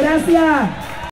Gracias.